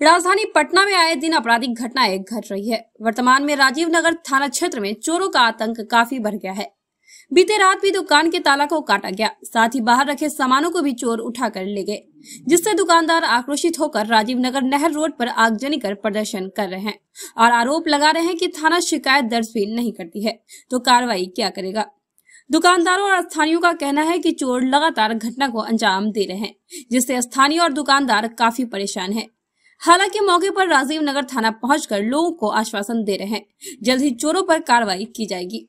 राजधानी पटना में आए दिन आपराधिक घटनाएँ घट रही है। वर्तमान में राजीव नगर थाना क्षेत्र में चोरों का आतंक काफ़ी बढ़ गया है। बीते रात भी दुकान के ताला को काटा गया। साथ ही बाहर रखे सामानों को भी चोर उठा कर ले गए, जिससे दुकानदार आक्रोशित होकर राजीव नगर नहर रोड पर आगजनी कर प्रदर्शन कर रहे हैं और आरोप लगा रहे हैं कि थाना शिकायत दर्ज भी नहीं करती है तो कार्रवाई क्या करेगा? दुकानदारों और स्थानियों का कहना है कि चोर लगातार घटना को अंजाम दे रहे हैं, जिससे स्थानीय और दुकानदार काफ़ी परेशान हैं। हालाँकि मौके पर राजीव नगर थाना पहुंचकर लोगों को आश्वासन दे रहे हैं। जल्द ही चोरों पर कार्रवाई की जाएगी।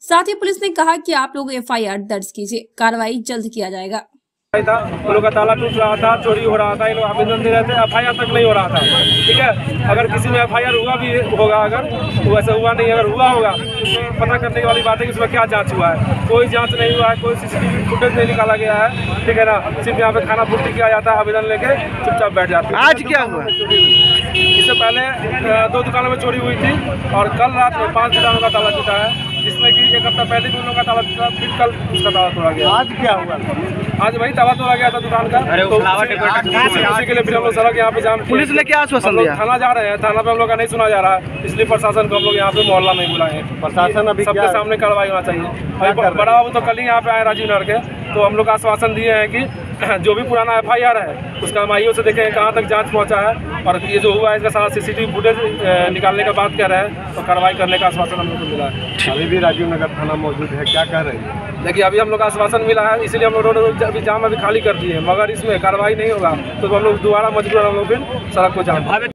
साथ ही पुलिस ने कहा कि आप लोग एफआईआर दर्ज कीजिए। कार्रवाई जल्द किया जाएगा। था उन लोग का ताला टूट रहा था चोरी हो रहा था ये लोग आवेदन दे रहे थे एफआईआर तक नहीं हो रहा था ठीक है? अगर किसी में एफआईआर हुआ भी होगा अगर तो वैसे हुआ नहीं अगर हुआ होगा तो पता करने वाली बात है कि उसमें क्या जाँच हुआ है। कोई जाँच नहीं हुआ है कोई सीसीटीवी फुटेज नहीं निकाला गया है ठीक है ना? सिर्फ़ यहाँ पे खाना पूर्ति किया जाता है आवेदन लेके चुपचाप बैठ जाते हैं। आज क्या हुआ? इससे पहले दो दुकानों में चोरी हुई थी और कल रात में पाँच दुकानों का ताला टूटा है। जिसमें कि एक हफ़्ता पहले भी उन लोगों का ताला टूटा फिर कल उसका ताला तोड़ा गया। आज क्या हुआ? आज वही ताला तोड़ा गया था दुकान का। अरे तो उसी- के लिए फिर हम लोग सड़क यहाँ पे जाम पुलिस ने क्या आश्वासन दिया? थाना जा रहे हैं। थाना पे हम लोग का नहीं सुना जा रहा। है इसलिए प्रशासन को हम लोग यहाँ पे मोहल्ला में बुलाए हैं। प्रशासन अभी सबके सामने कार्रवाई होना चाहिए? बड़ा बाबू तो कल ही यहाँ पे आए राजीव नगर के। तो हम लोग आश्वासन दिए हैं कि जो भी पुराना एफ़ आई आर है उसका हम आईओ से देखें कहाँ तक जाँच पहुँचा है। और ये जो हुआ है इसका सारा सीसीटीवी फुटेज निकालने का बात कर रहे हैं। तो कार्रवाई करने का आश्वासन हम लोग को मिला है। अभी भी राजीव नगर थाना मौजूद है, क्या कह रहे हैं? देखिए, अभी हम लोग आश्वासन मिला है, इसलिए हम लोग रोड अभी जाम अभी खाली कर दिए मगर इसमें कार्रवाई नहीं होगा तो हम लोग दोबारा मजबूर हम लोग फिर सड़क को जाम।